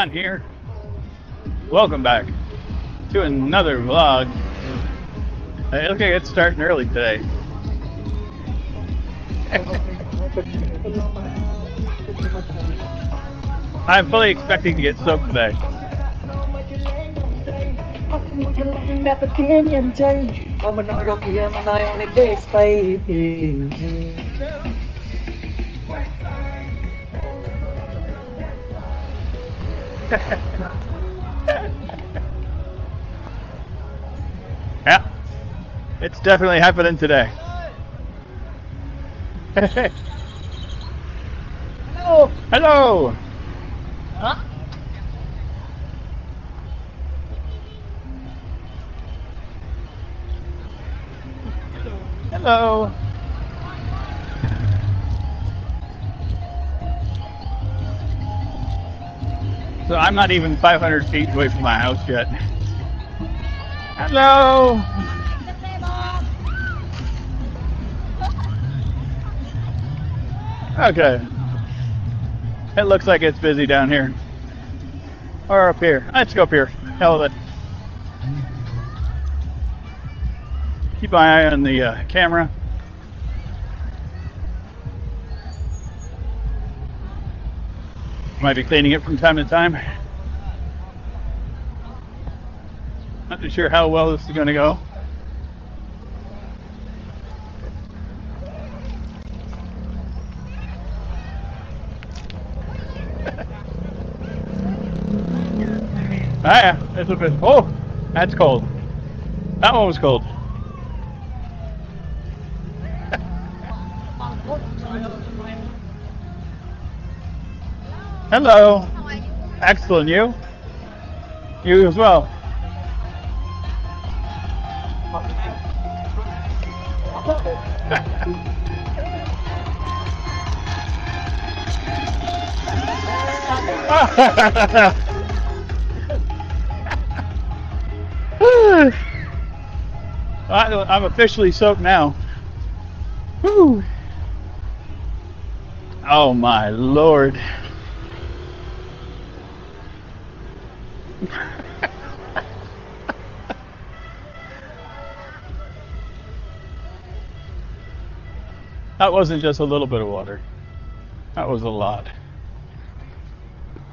John here. Welcome back to another vlog. It look like it's starting early today. I'm fully expecting to get soaked today. I'm an and I only face baby. Yeah, it's definitely happening today. Hello Hello. Huh? Hello. So I'm not even 500 feet away from my house yet. Hello. Okay. It looks like it's busy down here. Or up here. Let's go up here. Hell with it. Keep my eye on the uh, camera. Might be cleaning it from time to time. Not too sure how well this is going to go. Ah, yeah, that's a bit. Oh, that's cold. That one was cold. Hello. How are you? Excellent. You? You as well. I'm officially soaked now. Whew. Oh my lord. that wasn't just a little bit of water. That was a lot.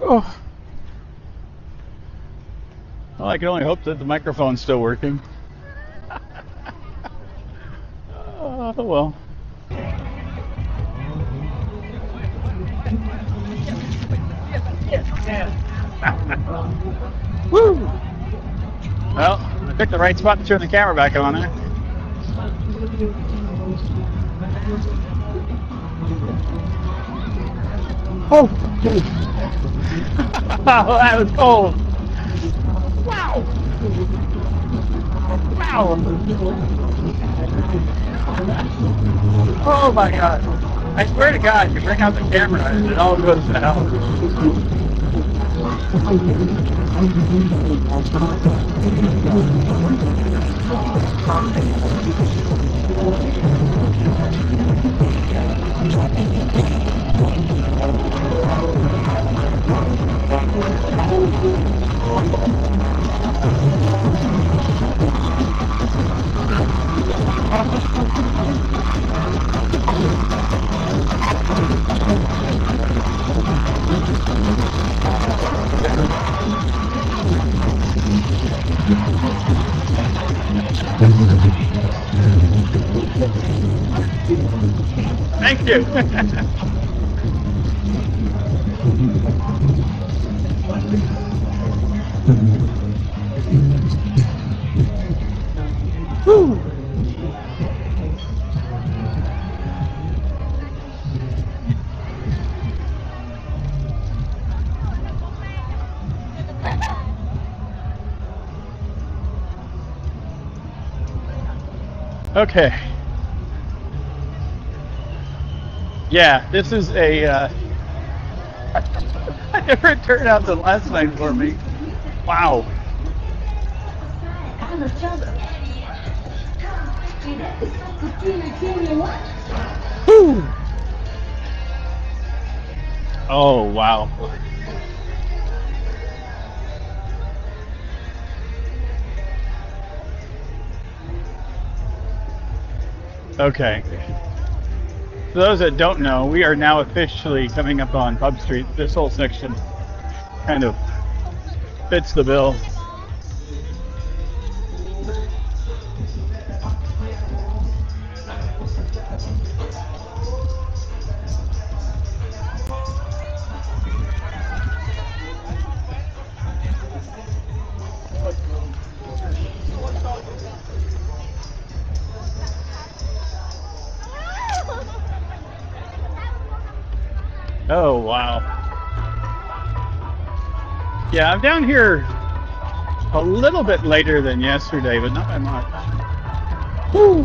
Oh. Well, I can only hope that the microphone's still working. oh, well. Woo! Well, I picked the right spot to turn the camera back on there. Oh! oh, that was cold. Wow! Wow! Oh my god. I swear to god, you bring out the camera and it all goes to hell. Thank Okay. Yeah, this is a. Uh, different turnout than last night for me. Wow. Whew. Oh wow. Okay. For those that don't know, we are now officially coming up on Pub Street. This whole section kind of fits the bill. Yeah, I'm down here a little bit later than yesterday, but not by much. Woo!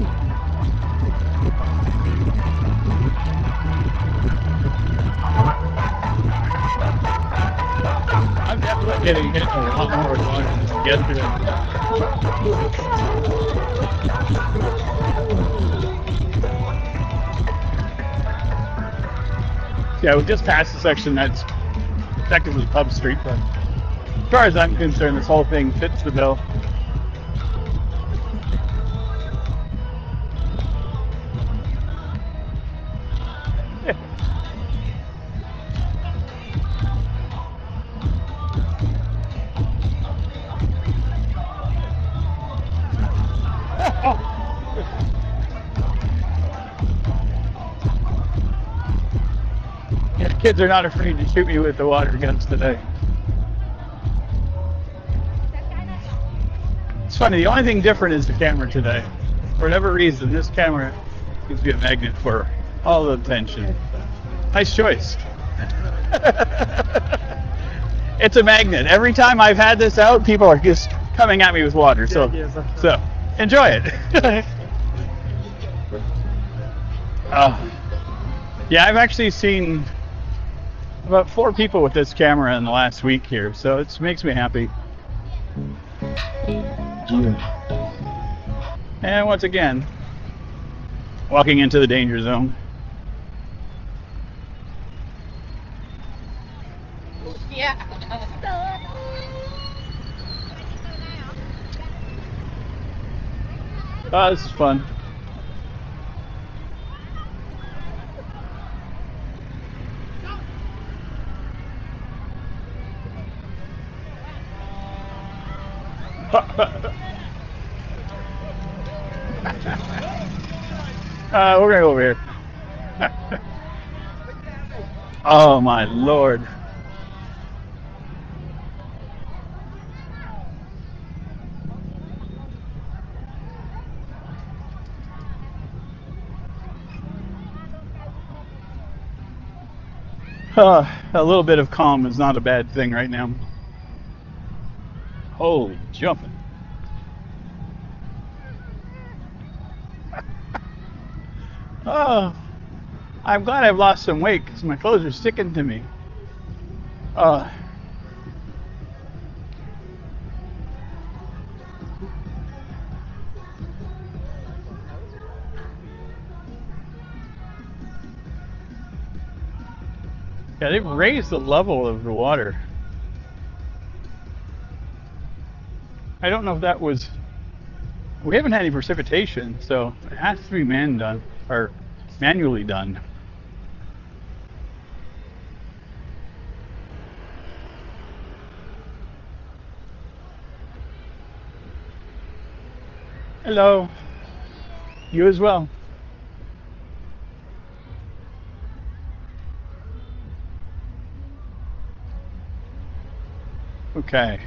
I'm definitely getting hit a lot more water than yesterday. Yeah, we just passed the section that's technically Pub Street, but far as I'm concerned, this whole thing fits the bill. Kids are not afraid to shoot me with the water guns today. Funny, the only thing different is the camera today. For whatever reason, this camera to be a magnet for all the attention. Nice choice. it's a magnet. Every time I've had this out, people are just coming at me with water. So, so enjoy it. uh, yeah, I've actually seen about four people with this camera in the last week here, so it makes me happy. And once again, walking into the danger zone. Yeah. Oh, this is fun. uh, we're gonna go over here. oh my lord. Uh, a little bit of calm is not a bad thing right now. Holy jumping. oh, I'm glad I've lost some weight because my clothes are sticking to me. Uh, yeah, they've raised the level of the water. I don't know if that was. We haven't had any precipitation, so it has to be man done or manually done. Hello. You as well. Okay.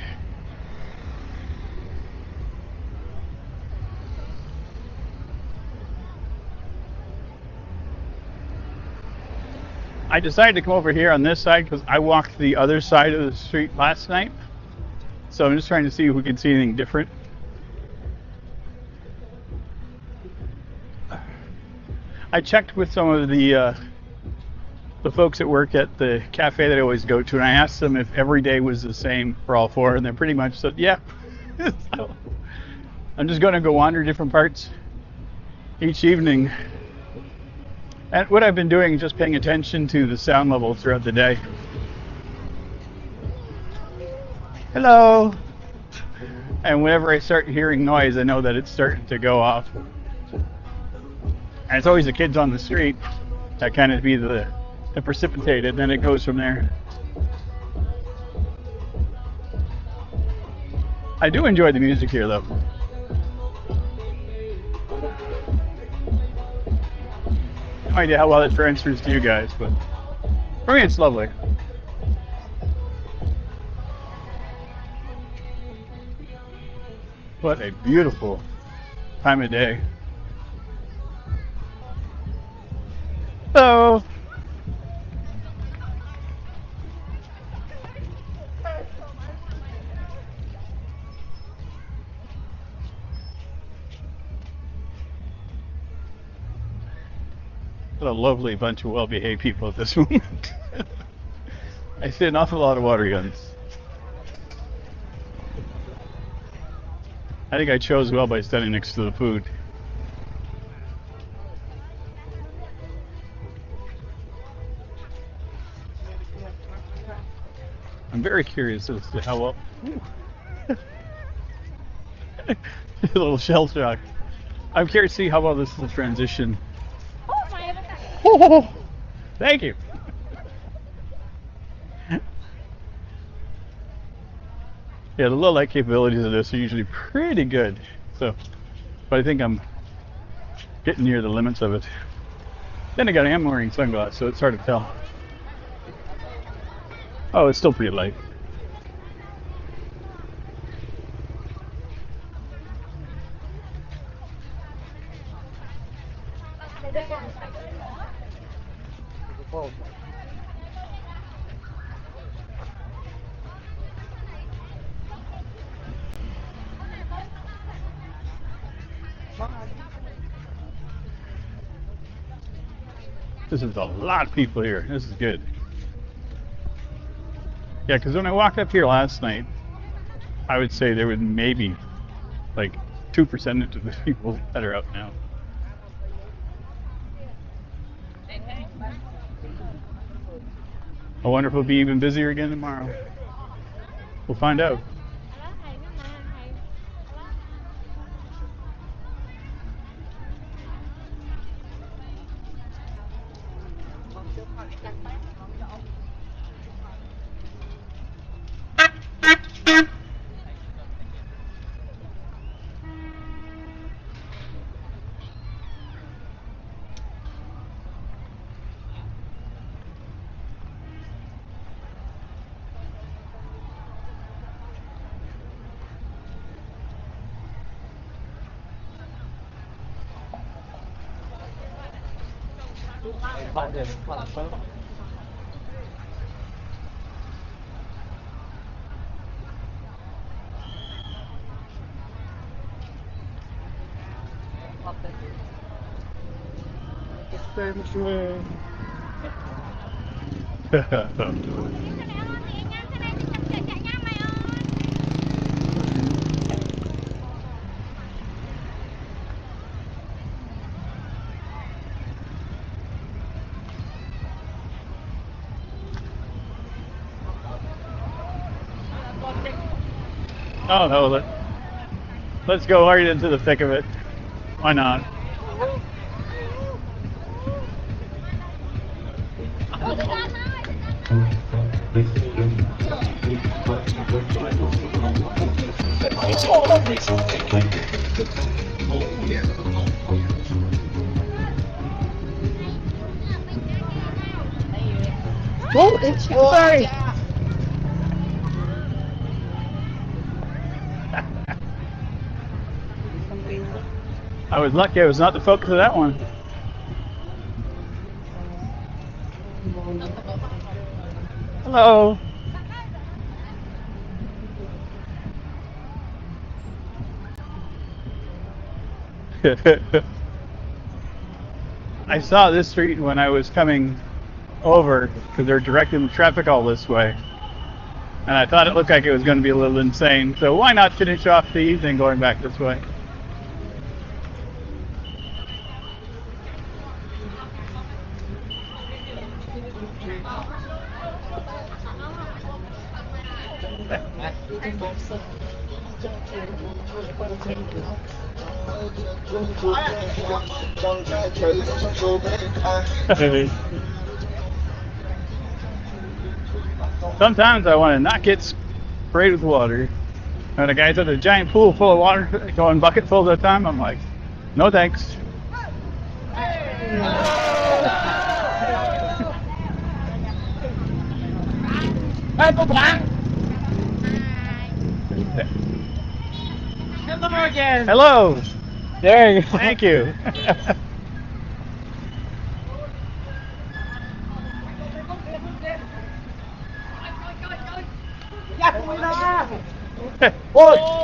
I decided to come over here on this side because I walked the other side of the street last night. So I'm just trying to see if we can see anything different. I checked with some of the uh, the folks that work at the cafe that I always go to, and I asked them if every day was the same for all four, and they pretty much said, "Yeah." so I'm just going to go wander different parts each evening. And what I've been doing is just paying attention to the sound level throughout the day. Hello. And whenever I start hearing noise, I know that it's starting to go off. And it's always the kids on the street that kind of be the, the precipitated. Then it goes from there. I do enjoy the music here, though. No idea how well it transfers to you guys, but for me, it's lovely. What a beautiful time of day. Hello. Lovely bunch of well-behaved people at this moment. I see an awful lot of water guns. I think I chose well by standing next to the food. I'm very curious as to how well. a little shell shock. I'm curious to see how well this is a transition. Thank you. Yeah, the low light capabilities of this are usually pretty good. So, but I think I'm getting near the limits of it. Then again, I am wearing sunglasses, so it's hard to tell. Oh, it's still pretty light. This is a lot of people here. This is good. Yeah, because when I walked up here last night, I would say there was maybe like 2% of the people that are out now. I wonder if we'll be even busier again tomorrow. We'll find out. 哎，关键，换了车了。好的。感谢关注。哈哈。Oh no, let, let's go right into the thick of it. Why not? Oh, it's sorry. I was lucky I was not the focus of that one. Hello. I saw this street when I was coming over because they're directing the traffic all this way. And I thought it looked like it was going to be a little insane. So why not finish off the evening going back this way? Sometimes I want to not get sprayed with water. And the guy's at a giant pool full of water, going bucketfuls at a time. I'm like, no thanks. Hello again. Hello. There you go. Thank you. Ôi!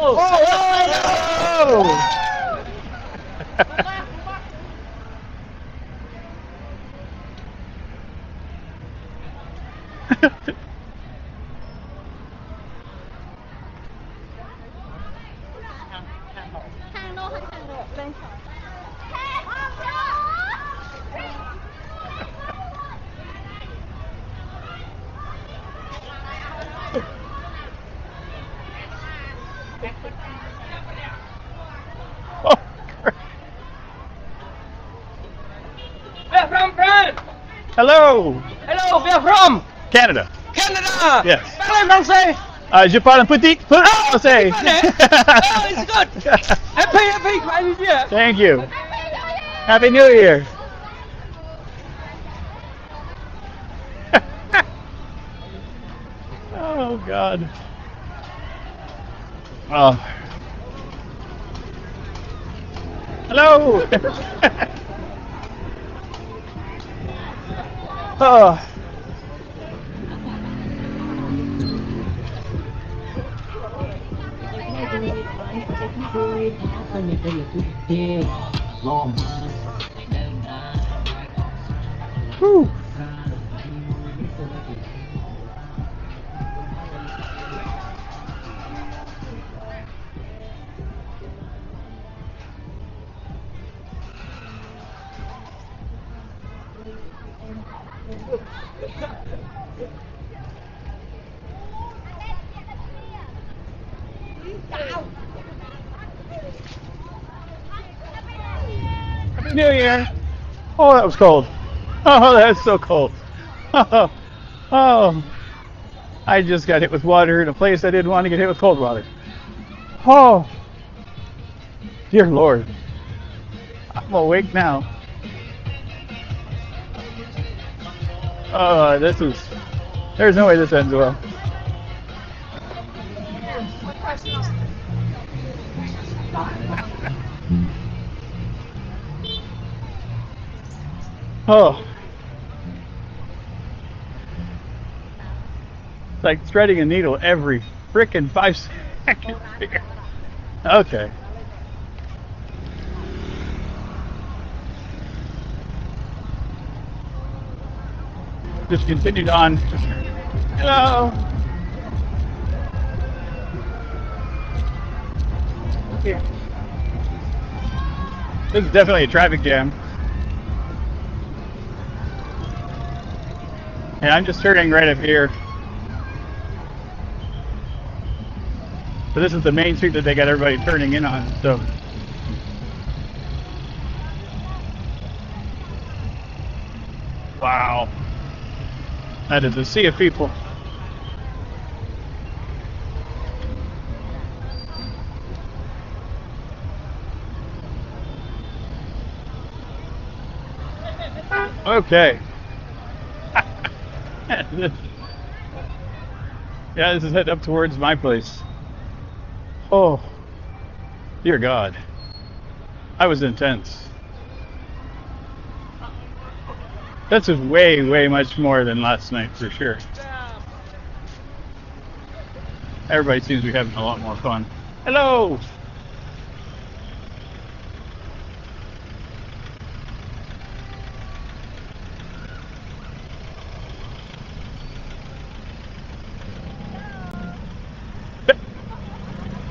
hàng Hello. Hello, where from? Canada. Canada. Yes. Parlez français. Uh, je parle un petit peu Ah, français. Oh, it's good. Happy, happy, joyeux Dieu. Thank you. Happy New Year. oh God. Oh. Hello. oh. Whew. Oh, that was cold. Oh, that's so cold. Oh, oh. I just got hit with water in a place I didn't want to get hit with cold water. Oh, dear Lord. I'm awake now. Oh, this is. There's no way this ends well. Oh. It's like threading a needle every frickin' five seconds. Okay. Just continued on. Hello. Here. This is definitely a traffic jam. I'm just turning right up here. So this is the main street that they got everybody turning in on. So Wow. That is a sea of people. Okay. yeah, this is heading up towards my place. Oh, dear God. I was intense. This is way, way much more than last night for sure. Everybody seems to be having a lot more fun. Hello!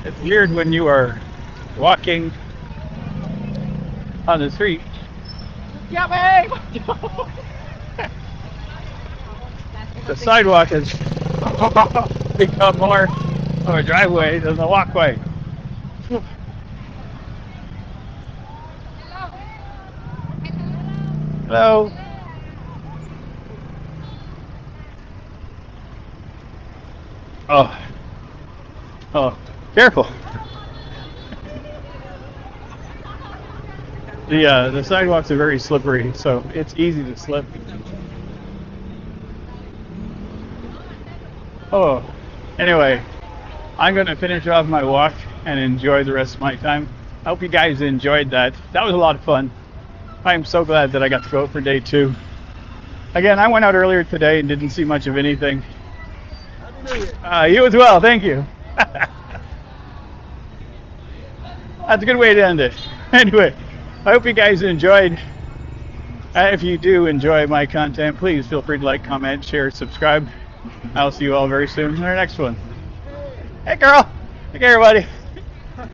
It's weird when you are walking on the street. Yeah, babe! the sidewalk has become more of a driveway than the walkway. Hello. Oh. Oh careful. The uh, the sidewalks are very slippery, so it's easy to slip. Oh, anyway, I'm gonna finish off my walk and enjoy the rest of my time. I hope you guys enjoyed that. That was a lot of fun. I am so glad that I got to go for day two. Again, I went out earlier today and didn't see much of anything. Uh, you as well, thank you. That's a good way to end it. Anyway, I hope you guys enjoyed. Uh, if you do enjoy my content, please feel free to like, comment, share, subscribe. I'll see you all very soon in our next one. Hey, girl. Hey, everybody.